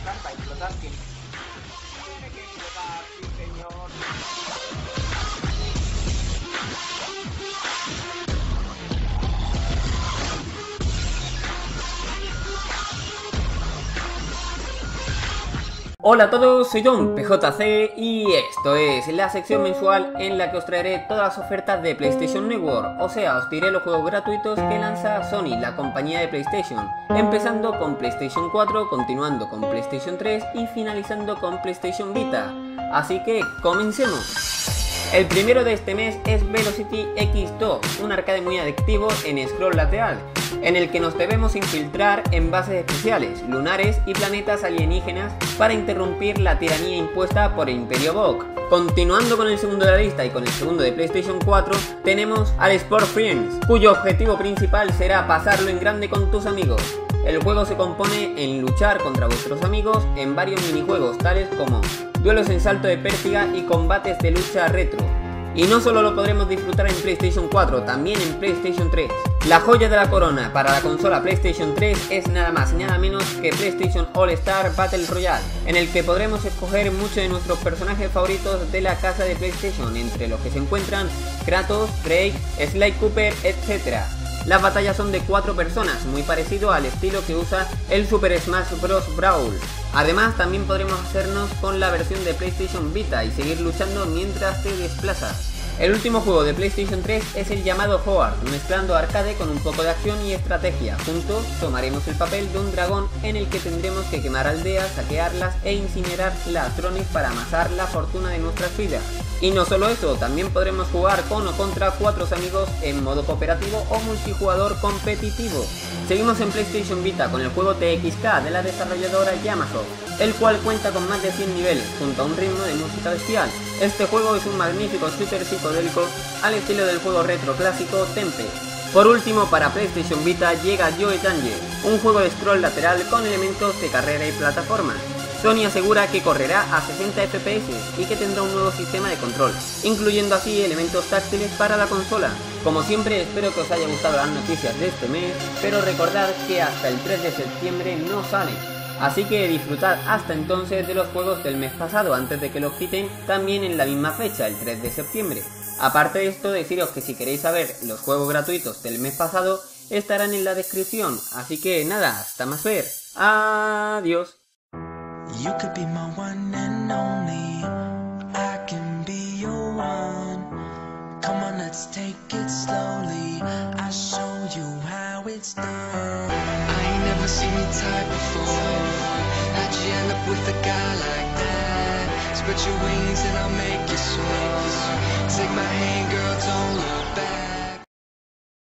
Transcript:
dilakukan baik itu tim Hola a todos, soy Don PJC y esto es la sección mensual en la que os traeré todas las ofertas de PlayStation Network, o sea, os diré los juegos gratuitos que lanza Sony, la compañía de PlayStation, empezando con PlayStation 4, continuando con PlayStation 3 y finalizando con PlayStation Vita. Así que comencemos. El primero de este mes es Velocity X2, un arcade muy adictivo en scroll lateral, en el que nos debemos infiltrar en bases especiales, lunares y planetas alienígenas para interrumpir la tiranía impuesta por el Imperio Bok. Continuando con el segundo de la lista y con el segundo de PlayStation 4, tenemos al Sport Friends, cuyo objetivo principal será pasarlo en grande con tus amigos. El juego se compone en luchar contra vuestros amigos en varios minijuegos tales como duelos en salto de pértiga y combates de lucha retro. Y no solo lo podremos disfrutar en PlayStation 4, también en PlayStation 3. La joya de la corona para la consola PlayStation 3 es nada más y nada menos que PlayStation All Star Battle Royale, en el que podremos escoger muchos de nuestros personajes favoritos de la casa de PlayStation, entre los que se encuentran Kratos, Drake, Sly Cooper, etc. Las batallas son de 4 personas, muy parecido al estilo que usa el Super Smash Bros. Brawl. Además, también podremos hacernos con la versión de PlayStation Vita y seguir luchando mientras te desplazas. El último juego de PlayStation 3 es el llamado Howard, mezclando arcade con un poco de acción y estrategia. Juntos tomaremos el papel de un dragón en el que tendremos que quemar aldeas, saquearlas e incinerar ladrones para amasar la fortuna de nuestras vidas. Y no solo eso, también podremos jugar con o contra cuatro amigos en modo cooperativo o multijugador competitivo. Seguimos en PlayStation Vita con el juego TXK de la desarrolladora Yamaha, el cual cuenta con más de 100 niveles, junto a un ritmo de música bestial. Este juego es un magnífico shooter psicodélico al estilo del juego retro clásico Tempe. Por último, para PlayStation Vita llega Joe Danger, un juego de scroll lateral con elementos de carrera y plataforma. Sony asegura que correrá a 60 FPS y que tendrá un nuevo sistema de control, incluyendo así elementos táctiles para la consola. Como siempre espero que os haya gustado las noticias de este mes, pero recordad que hasta el 3 de septiembre no sale. Así que disfrutad hasta entonces de los juegos del mes pasado antes de que los quiten también en la misma fecha, el 3 de septiembre. Aparte de esto, deciros que si queréis saber los juegos gratuitos del mes pasado estarán en la descripción. Así que nada, hasta más ver. Adiós. I never seen type. With a guy like that? Spread your wings and I'll make you soar. Take my hand, girl, don't look back.